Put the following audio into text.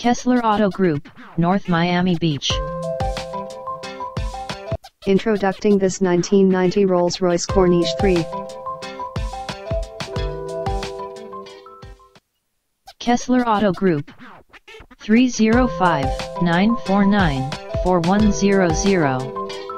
Kessler Auto Group, North Miami Beach. Introducing this 1990 Rolls-Royce Corniche 3. Kessler Auto Group. 305 949 4100.